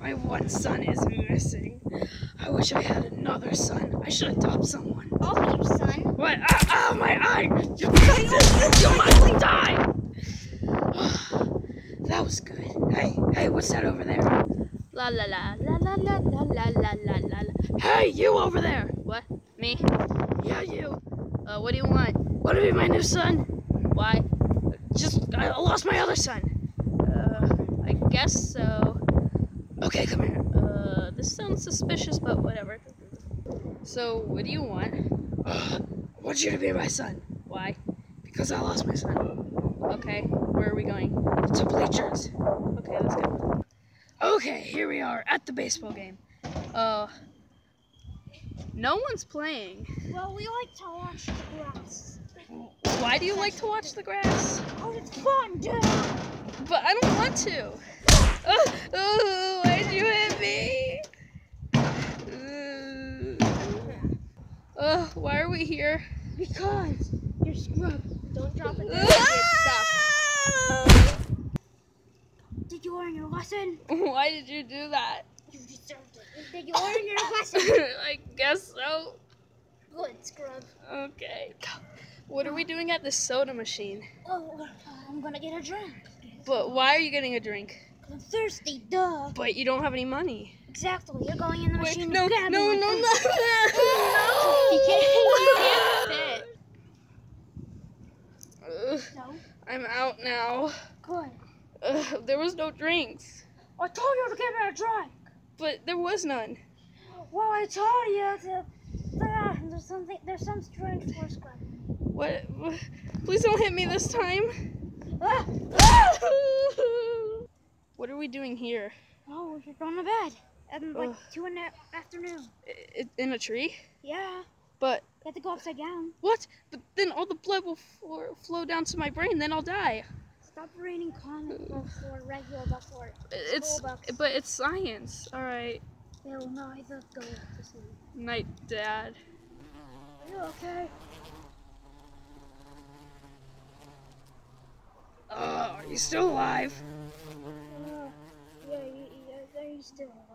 My one son is missing. I wish I had another son. I should adopt someone. I'll be your son. What? Ah, ah, my eye! You, you must die! that was good. Hey, hey, what's that over there? La la la la la la la la la la la. Hey, you over there! What? Me? Yeah, you. Uh, what do you want? Want to be my new son? Why? Just, I lost my other son. Uh, I guess so. Okay, come here. Uh, this sounds suspicious, but whatever. So, what do you want? Uh, I want you to be my son Why? because I lost my son. Okay, where are we going? To bleachers. Okay, let's go. Okay, here we are at the baseball game. Uh, no one's playing. Well, we like to watch the grass. Why do you like to watch the grass? Oh, it's fun, dude. But I don't want to. Oh, oh why'd you hit me? Uh, why are we here? Because you're scrub. Don't drop it. Did you learn your lesson? Why did you do that? You deserved it. Did you learn your lesson? I guess so. Good, scrub. Okay. What are we doing at the soda machine? Oh, I'm gonna get a drink. But why are you getting a drink? I'm thirsty, duh. But you don't have any money. Exactly. You're going in the Wait, machine. no, you no, no, like no, no. He can't, fit. No. I'm out now. Good. Ugh, there was no drinks, I told you to give me a drink. but there was none. Well, I told you to. Ah, there's something. There's some strange for scrub. What? Please don't hit me this time. Ah! what are we doing here? Oh, you're going to bed. At like Ugh. two in the afternoon. I- I- In a tree? Yeah. But You have to go upside down. what? But then all the blood will flo- flow down to my brain. Then I'll die. Stop reading comic books or regular books or It's books. but it's science. All right. They will neither go to sleep. Night, Dad. Are you okay? Oh, are you still alive? de hoje.